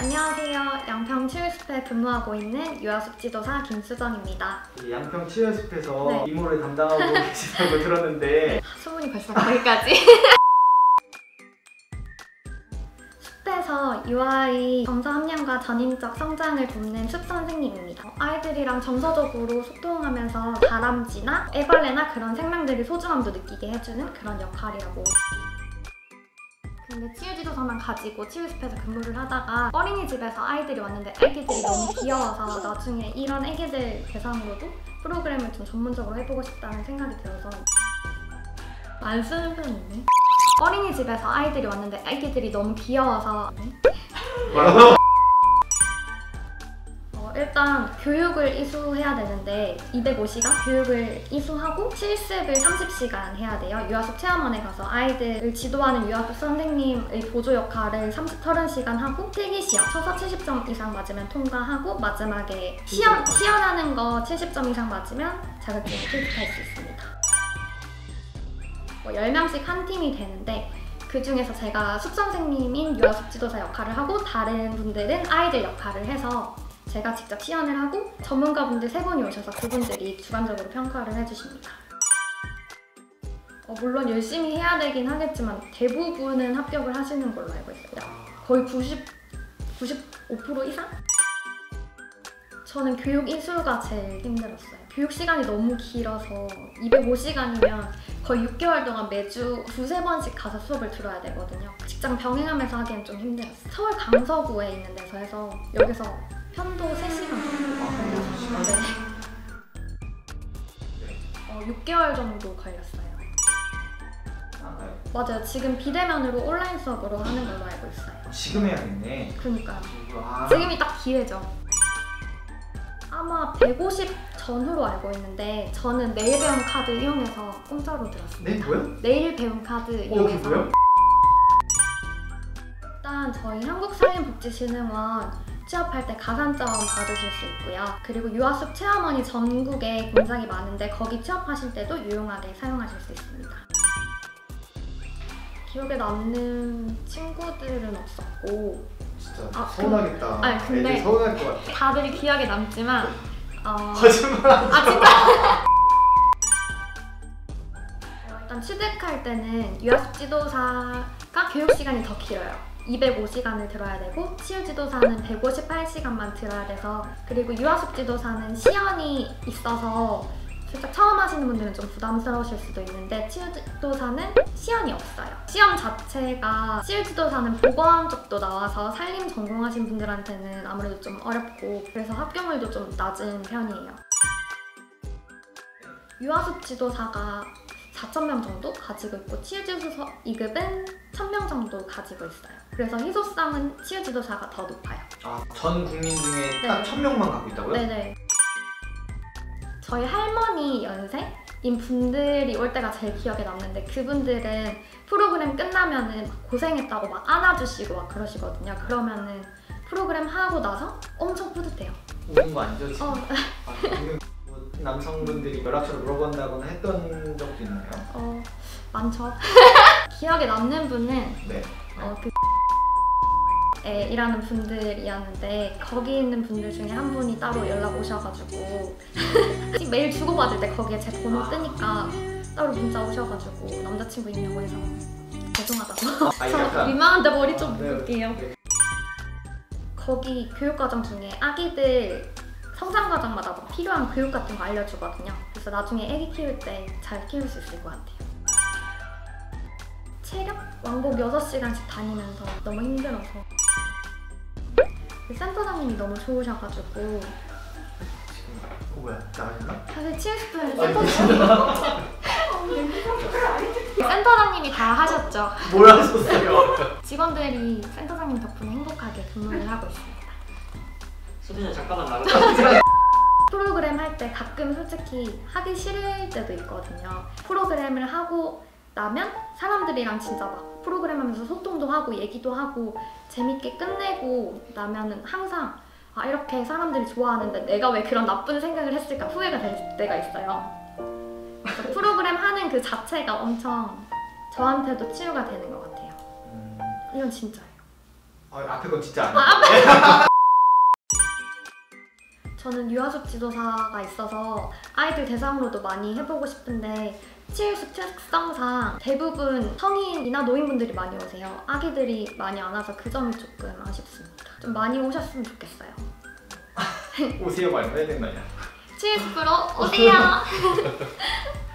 안녕하세요. 양평 치유숲에 근무하고 있는 유아숙 지도사 김수정입니다. 이 양평 치유숲에서 네. 이모를 담당하고 계시다고 들었는데 수문이 벌써 거기까지. 숲에서 유아의 정서 함량과 전인적 성장을 돕는 숲 선생님입니다. 아이들이랑 정서적으로 소통하면서 다람쥐나 애벌레나 그런 생명들의 소중함도 느끼게 해주는 그런 역할이라고. 근데 치유지도사만 가지고 치유숲에서 근무를 하다가 어린이집에서 아이들이 왔는데 아기들이 너무 귀여워서 나중에 이런 아기들 대상으로도 프로그램을 좀 전문적으로 해보고 싶다는 생각이 들어서. 안 쓰는 편이네. 어린이집에서 아이들이 왔는데 아기들이 너무 귀여워서 일단 교육을 이수해야 되는데 205시간 교육을 이수하고 실습을 30시간 해야 돼요. 유아숲 체험원에 가서 아이들을 지도하는 유아숲 선생님의 보조 역할을 30, 30시간 하고 필기 시험 쳐서 70점 이상 맞으면 통과하고 마지막에 시연, 시연하는 거 70점 이상 맞으면 자격증을 취득할 수 있습니다. 뭐 10명씩 한 팀이 되는데 그 중에서 제가 숲 선생님인 유아숲 지도사 역할을 하고 다른 분들은 아이들 역할을 해서 제가 직접 시연을 하고 전문가분들 세 분이 오셔서 그분들이 주관적으로 평가를 해주십니다. 어, 물론 열심히 해야 되긴 하겠지만 대부분은 합격을 하시는 걸로 알고 있어요. 거의 90, 95% 이상? 저는 교육 이수가 제일 힘들었어요. 교육 시간이 너무 길어서 205시간이면 거의 6개월 동안 매주 두세 번씩 가서 수업을 들어야 되거든요. 직장 병행하면서 하기엔 좀 힘들었어요. 서울 강서구에 있는 데서 해서 여기서 편도 3시간 정도 걸렸어요. 네. 어, 6개월 정도 걸렸어요. 맞아요. 지금 비대면으로 온라인 수업으로 하는 걸로 알고 있어요. 지금 해야겠네. 그니까요. 와. 지금이 딱 기회죠. 아마 150 전후로 알고 있는데 저는 내일 배움 카드 이용해서 공짜로 들었습니다. 네 뭐요? 내일 배움 카드 어, 이용해서 뭐요? 일단 저희 한국산림복지진흥원 취업할 때 가산점 받으실 수 있고요. 그리고 유아숲 체험원이 전국에 굉장히 많은데 거기 취업하실 때도 유용하게 사용하실 수 있습니다. 기억에 남는 친구들은 없었고 진짜 아, 서운하겠다. 아니, 근데- 애들 서운할 것 같아. 다들 기억에 남지만 어, 거짓말. 아 진짜? 어, 일단 취득할 때는 유아숲 지도사가 교육 시간이 더 길어요. 205시간을 들어야 되고 치유 지도사는 158시간만 들어야 돼서 그리고 유아숲 지도사는 시연이 있어서 살짝 처음 하시는 분들은 좀 부담스러우실 수도 있는데 치유 지도사는 시연이 없어요. 시험 자체가 치유 지도사는 보건 쪽도 나와서 살림 전공하신 분들한테는 아무래도 좀 어렵고 그래서 합격률도 좀 낮은 편이에요. 유아숲 지도사가 4,000명 정도 가지고 있고 치유지도사 2급은 1,000명 정도 가지고 있어요. 그래서 희소성은 치유지도사가 더 높아요. 아, 전 국민 중에 네. 딱천 명만 갖고 있다고요? 네네. 저희 할머니 연세 인 분들이 올 때가 제일 기억에 남는데 그분들은 프로그램 끝나면은 막 고생했다고 막 안아주시고 막 그러시거든요. 그러면은 프로그램 하고 나서 엄청 뿌듯해요. 우는 거 아니죠 지금? 어, 아, 남성분들이 연락처를 물어본다거나 했던 적도 있나요? 어 많죠. 기억에 남는 분은 네. 어, 그 에 일하는 분들이었는데 거기 있는 분들 중에 한 분이 따로 연락 오셔가지고 메일 주고받을 때 거기에 제 번호 뜨니까 따로 문자 오셔가지고 남자친구 있냐고 해서 죄송하다고 아, 저 약간 민망한데 머리 좀 네, 묶을게요 네. 거기 교육과정 중에 아기들 성장 과정마다 뭐 필요한 교육 같은 거 알려주거든요. 그래서 나중에 아기 키울 때 잘 키울 수 있을 것 같아요. 체력? 왕복 6시간씩 다니면서 너무 힘들어서. 그 센터장님이 너무 좋으셔가지고. 어 뭐야? 나가셨나? 사실 치유스프는 아니, 센터장님 센터장님이 다 하셨죠. 뭘 하셨어요? 직원들이 센터장님 덕분에 행복하게 근무를 하고 있습니다 수진이 잠깐만 나가. 프로그램 할 때 가끔 솔직히 하기 싫을 때도 있거든요. 프로그램을 하고 나면 사람들이랑 진짜 막 프로그램 하면서 소통도 하고 얘기도 하고 재밌게 끝내고 나면은 항상 아 이렇게 사람들이 좋아하는데 내가 왜 그런 나쁜 생각을 했을까 후회가 될 때가 있어요. 프로그램 하는 그 자체가 엄청 저한테도 치유가 되는 것 같아요. 음, 이건 진짜예요. 아, 앞에 건 진짜 안 아, 해. 저는 유아숲 지도사가 있어서 아이들 대상으로도 많이 해보고 싶은데 치일숲 특성상 대부분 성인이나 노인분들이 많이 오세요. 아기들이 많이 안 와서 그 점이 조금 아쉽습니다. 좀 많이 오셨으면 좋겠어요. 오세요 말고 해야 되는 거 아니야? 치일숲으로 오세요.